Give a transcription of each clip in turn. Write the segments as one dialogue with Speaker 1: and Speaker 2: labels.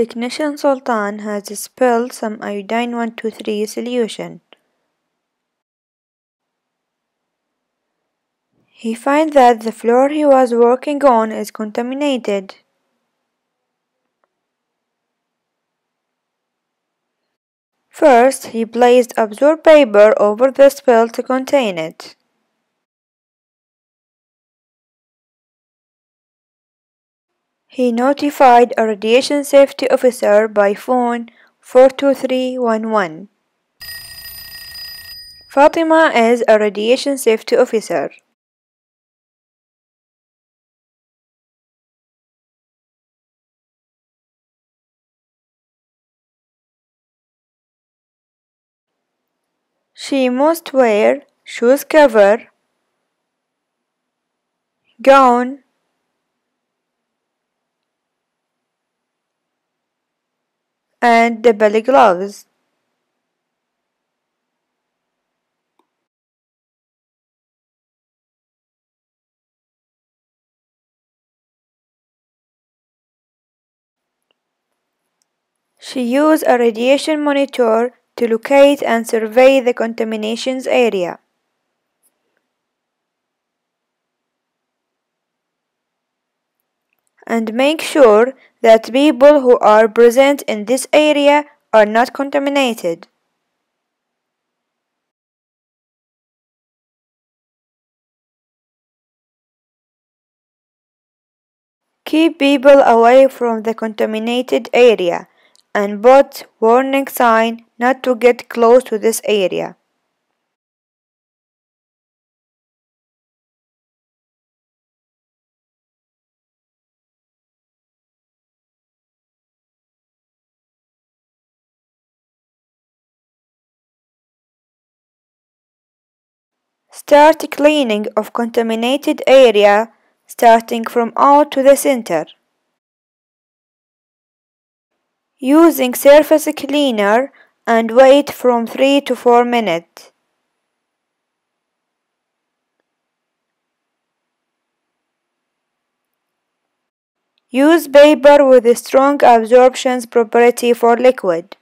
Speaker 1: Technician Sultan has spilled some iodine 123 solution. He finds that the floor he was working on is contaminated. First, he placed absorbed paper over the spill to contain it. He notified a radiation safety officer by phone 42311. Fatima is a radiation safety officer. She must wear shoes cover, gown, and the belly gloves. She used a radiation monitor to locate and survey the contaminations area. And make sure that people who are present in this area are not contaminated. Keep people away from the contaminated area and put warning sign not to get close to this area. Start cleaning of contaminated area starting from out to the center. Using surface cleaner and wait from 3 to 4 minutes. Use paper with strong absorption property for liquid.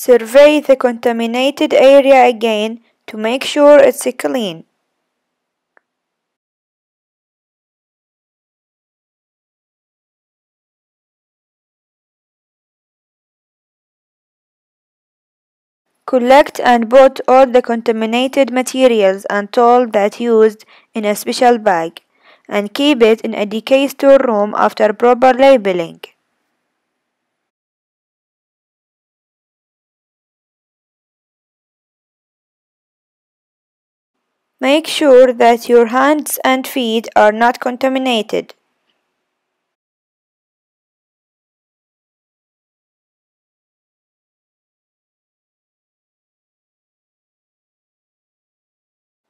Speaker 1: Survey the contaminated area again to make sure it's clean. Collect and put all the contaminated materials and tool that used in a special bag and keep it in a decay storeroom after proper labeling. Make sure that your hands and feet are not contaminated.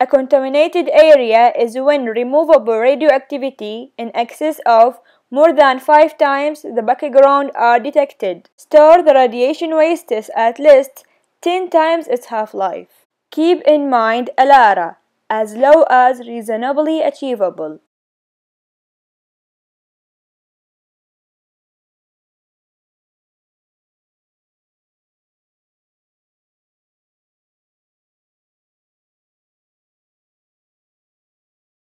Speaker 1: A contaminated area is when removable radioactivity in excess of more than 5 times the background are detected. Store the radiation wastes at least 10 times its half-life. Keep in mind ALARA as low as reasonably achievable.